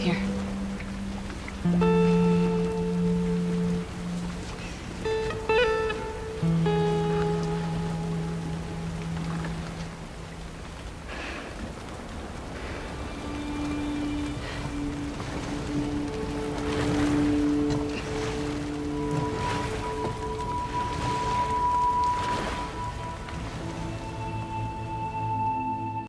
Here.